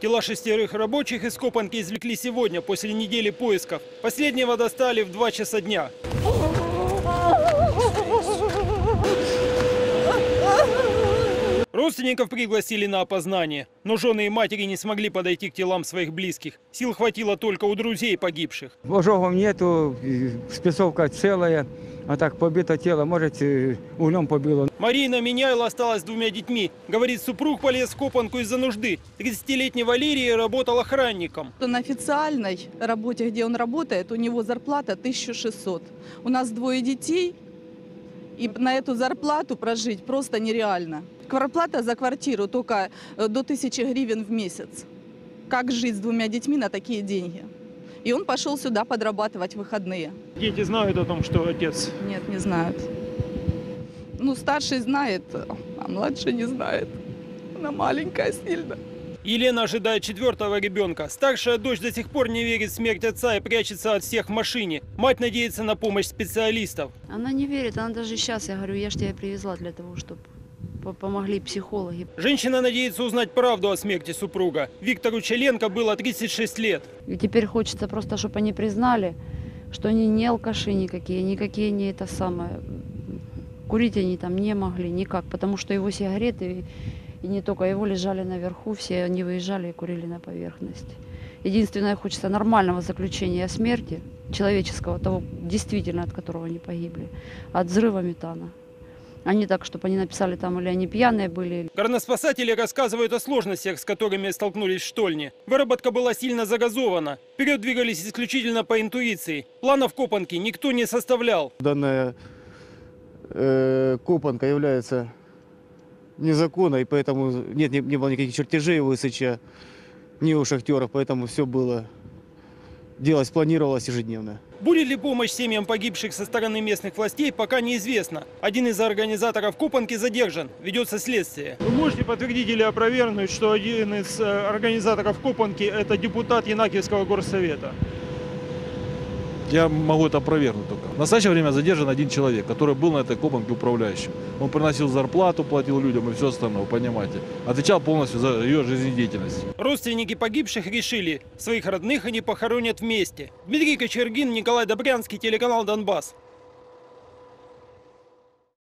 Тела шестерых рабочих из Копанки извлекли сегодня, после недели поисков. Последнего достали в 2 часа дня. Родственников пригласили на опознание, но жены и матери не смогли подойти к телам своих близких. Сил хватило только у друзей погибших. Ожогов нету, спецовка целая, а так побито тело, может, э, углем побило. Марина Меняйла осталась с двумя детьми. Говорит, супруг полез в Копанку из-за нужды. 30-летний Валерий работал охранником. На официальной работе, где он работает, у него зарплата 1600. У нас двое детей, и на эту зарплату прожить просто нереально. Квартплата за квартиру только э, до 1000 гривен в месяц. Как жить с двумя детьми на такие деньги? И он пошел сюда подрабатывать в выходные. Дети знают о том, что отец Нет, не знают. Ну, старший знает, а младший не знает. Она маленькая сильно. Елена ожидает четвертого ребенка. Старшая дочь до сих пор не верит в смерть отца и прячется от всех в машине. Мать надеется на помощь специалистов. Она не верит, она даже сейчас, я говорю, я ж тебя привезла для того, чтобы помогли психологи. Женщина надеется узнать правду о смерти супруга. Виктору Челенко было 36 лет. И теперь хочется просто, чтобы они признали, что они не алкаши никакие, никакие не это самое. Курить они там не могли никак, потому что его сигареты, и не только его, лежали наверху, все они выезжали и курили на поверхности. Единственное, хочется нормального заключения о смерти, человеческого, того действительно, от которого они погибли, от взрыва метана. А не так, чтобы они написали там, или они пьяные были, Горноспасатели рассказывают о сложностях, с которыми столкнулись в штольне. Выработка была сильно загазована. Вперед двигались исключительно по интуиции. Планов копанки никто не составлял. Данная э, копанка является незаконной, поэтому нет, не, не было никаких чертежей у СЧ, ни у шахтеров, поэтому все было, делалось, планировалось ежедневно. Будет ли помощь семьям погибших со стороны местных властей, пока неизвестно. Один из организаторов Копанки задержан. Ведется следствие. Вы можете подтвердить или опровергнуть, что один из э, организаторов Копанки – это депутат Янакиевского горсовета? Я могу это опровергнуть только. В настоящее время задержан один человек, который был на этой копанке управляющим. Он приносил зарплату, платил людям и все остальное, понимаете. Отвечал полностью за ее жизнедеятельность. Родственники погибших решили, своих родных они похоронят вместе. Дмитрий Кочергин, Николай Добрянский, телеканал «Донбасс».